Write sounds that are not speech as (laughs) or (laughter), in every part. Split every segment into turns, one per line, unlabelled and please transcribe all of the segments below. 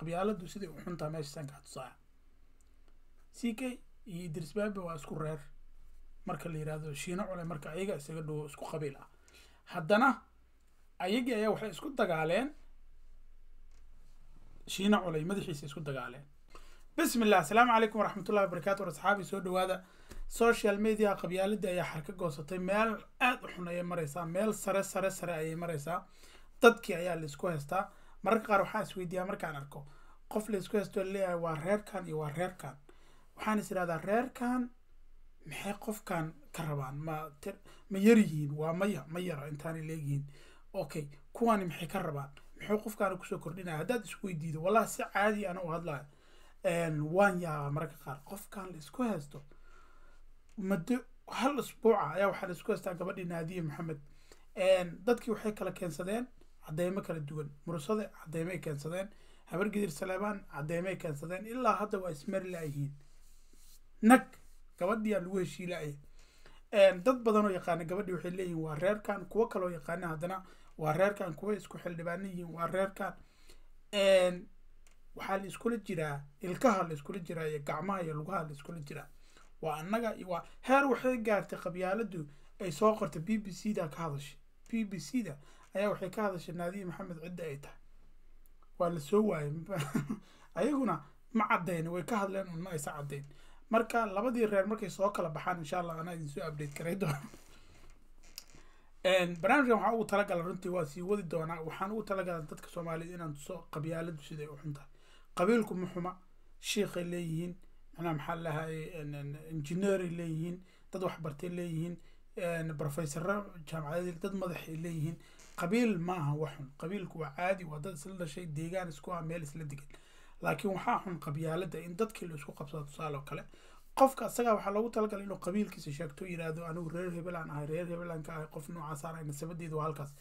qabyaaladu siday u xuntaa meeshaasaan kaa tusaaya c k iyo idris baabe waa isku reer. Marka la yidhaahdo shiino cule marka ayaga isaga dhowo isku qabiil ah. Haddana ayagii ayaa waxay isku dagaaleen. Shiino culey madaxiisa isku dagaaleen. Bismi illah asalaamu calaykum waraxmatullahi wabarakatu war asxaabi soo dhawaada social media qabyaalada ayaa xarka goosatay. Meel aada u xun ayay mareysaa meel sare sare sare ayay mareysaa dadkii ayaa la isku haystaa mararka qaar waxaan isweydiiyaa markaan arko qof la isku haysto leeyahay waa reerkan iyo waa reerkan waxaan is idhahdaa reerkan maxay qofkan ka rabaan? Ma ma yaryihiin? Waa maya ma yara intaanay leegyihiin okay kuwani maxay ka rabaan? Muxuu qofkaana ku soo kordhinaya? Haddaad isweydiido wallahi si caadi ana u hadlaya waan yaabaa mararka qaar. Qofkan la isku haysto muddo hal isbuuca ayaa waxaa la isku haystaa gabadhii naadiye maxamed. Dadkii waxay kala keensadeen cadeymo kala duwan. Mursade cadeymo ay keensadeen habargidir saleebaan cadeymo ay keensadeen ilaa hadda waa ismari laayihiin nag gabadhiyaa lagu heshiilaya dad badan oo yaqaana gabadhii waxay leeyihiin waa reerkan kuwo kaloo yaqaana haddana waa reerkan kuwa isku xildhibaana yihiin waa reerkan waxaa la iskula jiraa ilkaha la iskula jiraa iyo gacmaha iyo lugaha la iskula jiraa. Waa annaga waa heer waxay gaartay qabyaaladu ay soo qortay. B b c da ka hadashay. B b c da ayaa waxay ka hadashay naadiye maxamed cidda ay tahay. Waa la soo waayay. (laughs) Ayaguna ma caddayn way ka hadleen un ma aysa caddayn. Marka labadii reer markay soo kala baxaan insha allah anaa idin soo update garay doona (laughs) barnaamijkan waxaan ugu talagala runtii waa sii wadi doonaa. Waxaan ugu talagala dadka soomaaliyed inaan tuso qabyaaladu siday u qabiilku ma xuma. Shiikhay leeyihiin. Macnaha maxaa lahaye engineeray leeyihiin. Dad waxbartay leeyihiin. Professoro jaamacadeed dad madaxay leeyihiin qabiil ma aha wax xun qabiilku waa caadi waa dad isla dhashay deegaan isku ah meel isla degan laakiin waxaa xun qabyaalada in dadkii la isku qabsado tusaale oo kale qofka asagaa waxaa loogu talagalay inuu qabiilkiisa sheegto yidhaahdo anigu reer hebelaan ahay reer hebelaan ka ahay qof noocaasaan ahay nasabadeedu waa halkaas.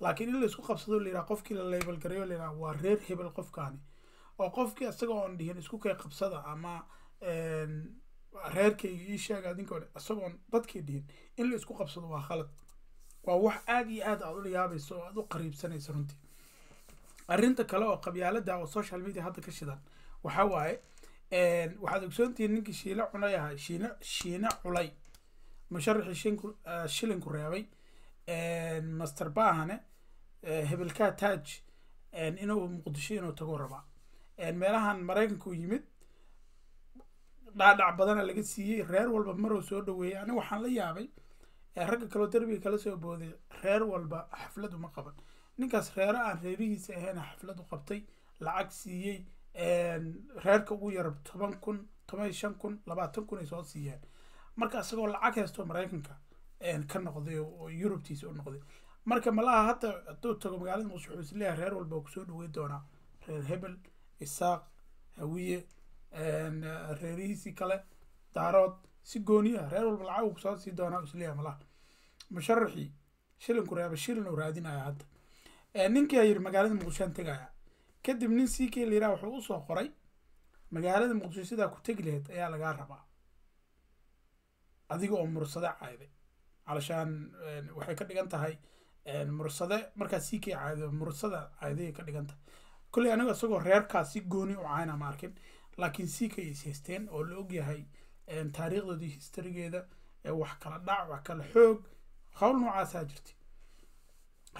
Laakiin in la isku qabsado la yidhaha qofkii la label gareeyo la yidhaha waa reer hebel qofkaani. Oo qofkii asaga oon dhihin isku kay qabsada ama reerkayga ii sheega adinka isagoon dadkii dhihin in la isku qabsado waa khalad waa wax aada iyo aad aad ula yaabayso oo aada u qariibsanaysa runtii. Arrinta kale oo qabyaalada oo social media hadda ka shidan waxaa waaye waxaad ogsoontihiin ninkii shiile cunay ahaa shiine shiine culay. Musharaxii shinku shilinku reebay. Master bahane hebelkaa taaj inuu muqdisho inuu tago rabaa meelahan maraykanku yimid dhaadhac badana laga siiyey reer walba maruu soo dhaweeyey aniga waxaan la yaabay ragga kaloo derbiga kala soo booday reer walba xaflad uma qaban. Ninkaas reero aan reerihiisa ahayna xaflad u qabtay lacag siiyey reerka ugu yar toban kun toban iyo shan kun labaatan kun ay soo siiyeen. Marka isagoo lacag haysto maraykanka ka noqday oo yurubtiisa u noqday. Marka malaha hadda hadduu tago magaalada muqdisho wuxuu is leeyahay reer walba oo ku soo dhawey doonaa reer hebel isaaq hawiye reerihiisii kale daarood si gooniya reer walba lacag uu ku soo sii doonaa is leeyahay malaha musharaxii shilinku reeba shilin raadinaya hadda. Ninkii a yidhi magaalada muqdishoan tegaya kadib nin c k la wuxuu u soo qoray magaalada muqdisho sidaa ku tegi lahayd ayaa lagaa rabaa. Adiga oo mursade cayday calashaan waxay ka dhigan tahay mursade markaa c k caydo mursada cayday ka dhigan tahay. Kolley aniga isagoo reerkaas si gooni u cayna ma arkin laakiin c k is haysteen oo la ogyahay taariikhdoodii historygeeda wax kala dhac wax kala xoog. Hawl noocaasaa jirtay.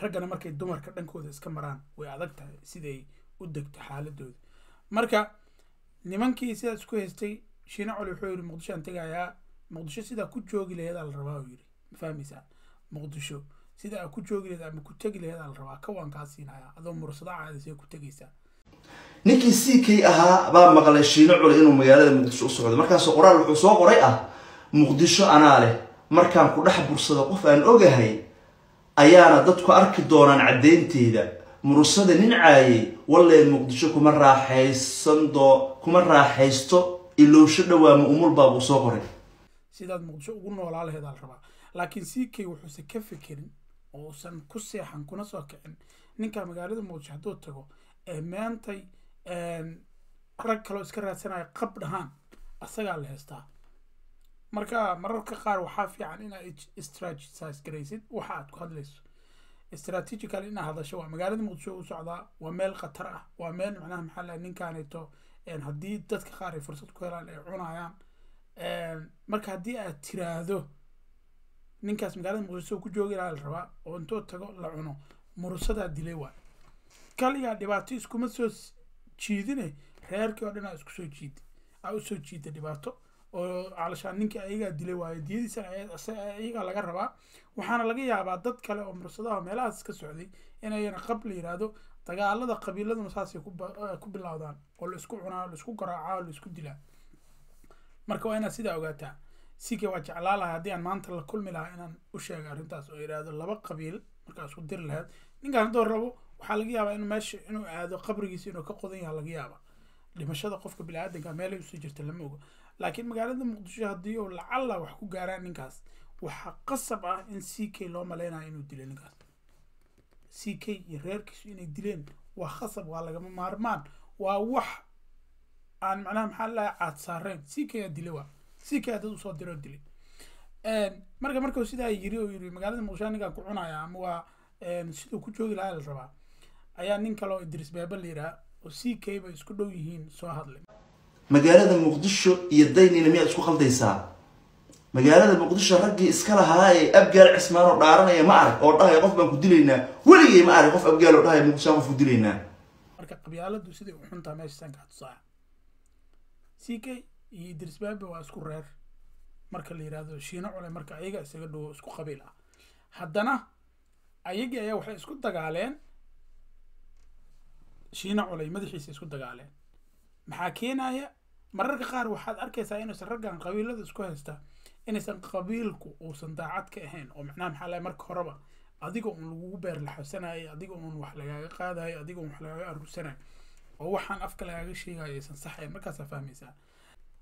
Raggana markay dumarka dhankooda iska maraan way adag tahay siday u degto xaaladooda. Marka nimankii sidaa isku haystay shiina coli wuxuu yidhi muqdishoan tegayaa muqdisho sidaa ku joogi laheedaa la rabaa uu yidhi. Ma fahmaysaa? Muqdisho sidaa ku joogi laheed ama ku tegi laheedaa la rabaa. Kawaan kaa siinaya adoo mursada caadisee ku tegaysaa
ninkii c k ahaa baa maqlay shiino culi inuu magaalada muqdisho u socdo. Markaasuu qoraal wuxuu soo qoray ah muqdisho anaa leh markaan ku dhex bursado qof aan ogahay ayaana dadku arki doonaan caddeynteeda. Mursada nin caayey walleen muqdisho kuma raaxaysan doo kuma raaxaysto ilowsho dhawaama umulbaa buu soo qoray.
Sidaad muqdisho ugu noolaa laheedaa la rabaa laakiin c k wuxuusan ka fekerin oo uusan ku seexan kuna soo kicin. Ninka magaalada muqdisho hadduu tago ee meantay rag kaloo iska raadsanaya qab dhahaan asagaa la haystaa. Marka mararka qaar waxaa fiican inaad strategize garaysid waxa aad ku hadlayso. Strategical inaa hadasho waa magaalada muqdisho u socdaa waa meel khatar ah waa meel macnaha maxaa lahay ninkaanito haddii dadka qaar ay fursad ku helaan ay cunayaan. Marka haddii aad tiraahdo ninkaas magaalada muqdisho ku joogi lahaa la rabaa oo intoo tago la cuno murusadaa dilay waay. Kaligaa dhibaato iskuma soo jiidine reerkii oo dhan aa isku soo jiida aa u soo jiida dhibaato oo calashaan ninkii ayagaa dilay waayo. Diyadiisa ayagaa laga rabaa. Waxaana laga yaabaa dad kale oo mursadaha meelahaas ka socday inayna qab la yiraahdo dagaalada qabiiladuna saasay ku bilowdaan oo la isku cunaa la isku garaacaa oo la isku dilaa. Marka waa inaad sidaa ogaataa. Sikay waa jeclaa haddii aan maanta la kulmi lahaa inaan u sheega arrintaas oo yidhaahdo laba qabiil markaa isku diri lahayd. Ninkaan haddoo rabo waxaa laga yaabaa inuu meesha inuu aado qabrigiisa inuu ka qodan yaha laga yaaba dhimashada qofka bini-aadanka meelay u soo jirta lama oga laakiin magaalada muqdisho haddii uu lacalla wax ku gaaraan ninkaas waxaa qasab ah in c k loo maleynayo inuu dilay ninkaas. C k iyo reerkiisu inay dileen waa khasab waa lagama maarmaan waa wax aan macnaha maxaa lahay caad saareen. C k aa dilay waa. C k dad u soo diroo dilay marka markuu sidaa yiri oo yiri magaalada muqdisho ninkaan ku cunaya ama waa siduu ku joogi lahaa la rabaa ayaa nin kale oo idris beebe la yidhaha oo c k bay isku dhow yihiin soo hadlay.
Magaalada muqdisho iyo daynina miyaad isku khaldaysaa? Magaalada muqdisho raggii iska lahaa ee abgaal cismaan oo dhaaranaya ma arag oo dhahaya qof baan ku dilaynaa. Weligay ma arag qof abgaal oo dhahaya muqdisho qof ku dilaynaa.
Marka qabyaaladu siday u xuntaa meesha sankaa tusaa. C k iyo idris beebe waa isku reer. Marka la yidhaahdo shiino cule marka ayaga isaga dhowo isku qabiil ah haddana ayagii ayaa waxay isku dagaaleen shiino culey madaxiisa isku dagaaleen. Maxaa keenaya? Mararka qaar waxaad arkaysaa inaysan raggan qabiilada isku haysta inaysan qabiilku uusan daacad ka ahayn oo macnaha maxaa lahay marka horeba adiga uun lagugu beer laxabsanayo adiga uun wax lagaaga qaadayo adiga uun wax lagaaga aruursanayo oo waxaan afka lagaaga sheegayo aysan saxayn. Markaasaa fahmaysaa.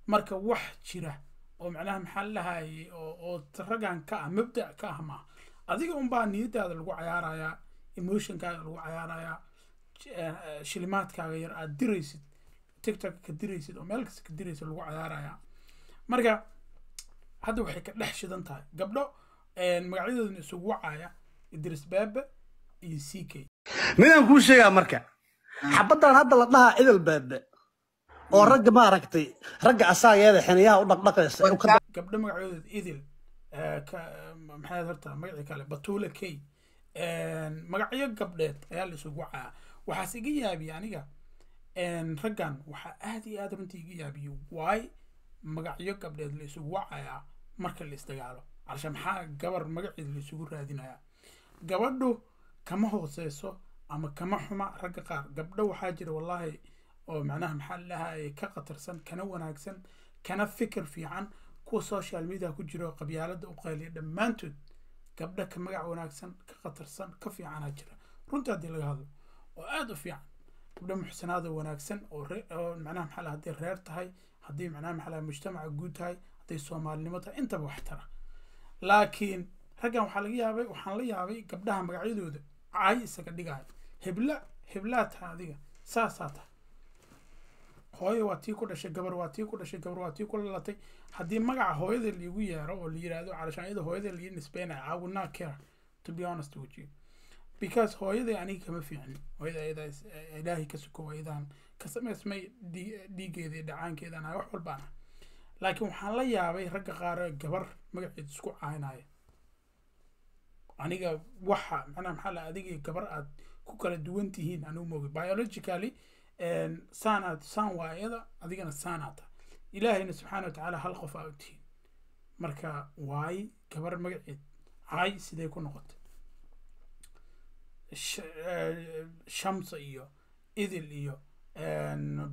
Marka wax jira oo macnaha maxaa lahaye oo raggan ka ah mabda ka ah maaha adiga unbaa niyadaada lagu cayaarayaa emotionkaaga lagu cayaarayaa shilimaadkaaga yar aad diraysid tiktok ka diraysid oo meel kasta ka diraysid lagu cayaarayaa marka hadda waxay ka dhex shidan tahay. Gabdho magacyadoodana isugu wacaya idris baabe iyo c k.
Midaan kuu sheegaa marka xabaddan hadda la dhahaa idil beebe oo ragga maaragtay ragga asaageeda xiniyaha u dhaqdhaqaysa
gabdho magacyadooda idil maxay horta magacii kale batula k magacyo gabdheed ayaa la isugu wacaya waxaas iga yaabiya aniga raggan waxaa aad iyo aad runtii iga yaabiyo waay magacyo gabdheed la isugu wacayaa marka la isdagaalo? Maxaa gabar magaceed la isugu raadinayaa? Gabadhu kama hooseyso ama kama xuma? Ragga qaar gabdho waxaa jira wallaahi oo macnaha maxaa lahaye ka khatarsan kana wanaagsan kana fikir fiican kuwa social media ku jiro qabyaalada u qayliya dhammaantood gabdho ka magac wanaagsan ka khatarsan ka fiicanaa jira. Runtii haddii laga hadlo oo aada u fiican. Gabdho muxsanaada wanaagsan oo macnaha maxaa hadday reer tahay haddii macnaha maxaa mujtamaca guud tahay hadday soomaalinimo tahay intaba wax tara. Laakiin raggan waxaa laga yaabay waxaan la yaabay gabdhaha magacyadooda caay isaga dhigaayo hebla heblaa tahay adiga. Saasaa tahay. Hooyo waa tii ku dhashay gabar waa tii ku dhashay gabar waa tii ku dhalatay haddii magaca hooyada liigu yeero oo la yiraahdo calashaanyada hooyada lii nisbeynaya I will not care to be honest with you because hooyaday aniga kama fiicin hooyada ayada ilaahay ka suko ayadaan ka samaysmay dhiigeeda iyo dhacaankeedan wax walbaan laakiin waxaan la yaabay ragga qaar gabar magaceed isku caynaya aniga waxa macnaha maxaa la adiga gabar aad ku kala duwan tihiin anigu moogi. Biologically saan aad saan waa adigana saan ilaahayna subxaana wa tacaala hal qof aa u tihiin. Marka waay gabar magaceed caay sidee ku noqotay shamsa iyo idil iyo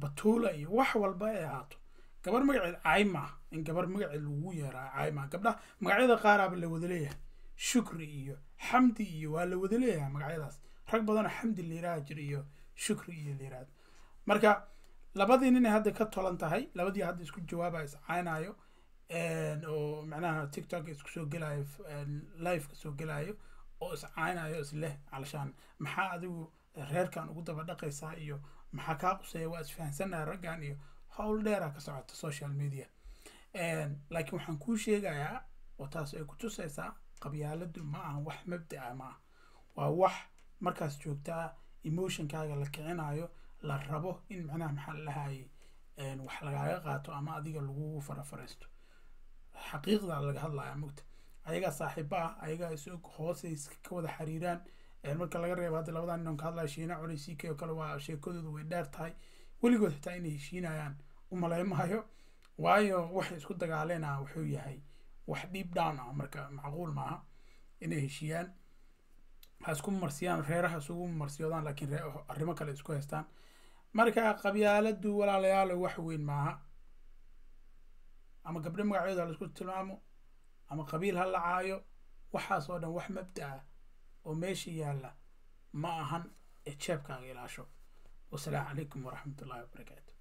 batuula iyo wax walba ay ahaato. Gabar magaceed caay maaha in gabar magaceed lagu yeeraa caay maaha gabdhaha magacyada qaaraaba la wada leeyahay. Shukri iyo xamdi iyo waa la wada leeyahay magacyadaas. Rag badanoo xamdi la yiraha jira iyo shukri iyo la marka labadii ninay hadda ka tolan tahay labadii hadda isku jawaabaya is caynayo oo macnaha tiktok isku soo gelayo live soo gelayo oo is caynayo is leh calashaan maxaa adigu reerkan ugu daba dhaqaysaa iyo maxaa kaa quseeya waa isfahansanaha raggan iyo howl dheera ka socota social media. Laakiin waxaan kuu sheegayaa oo taas ay ku tusaysaa qabyaaladu ma aha wax mabda'a ma aha. Waa wax markaas joogtaa emotionkaaga la kicinayo la rabo in macnaha maxaa la wax lagaaga qaato ama adiga lagu farafaraysto. Xaqiiqda laga hadlaya mugta ayagaa saaxiiba ah ayagaa isog hoosay ka wada xiriiraan. Marka laga reebo hadda labadan nin ka hadlaya shiina culi ck oo kale waa sheekadoodu way dheer tahay. Weligood xitaa inay heshiinayaan umaleymahayo waayo waxay isku dagaaleena wuxuu yahay wax deep down ah marka macquul maaha inay heshiiyaan. Ha isku marsiyaan reeraha isugu marsiyoodaan laakiin arrimo kale isku haystaan. Marka qabyaaladu walaalayaalo wax weyn maaha. Ama gabdho magacyooda ha la isku tilmaamo ama qabiil ha la caayo waxaas oo dhan wax mabda ah oo meesha yaalla ma ahan ee jeebkaaga ilaasho. Wasalaamu calaykum waraxmat ullahi wabarakaatu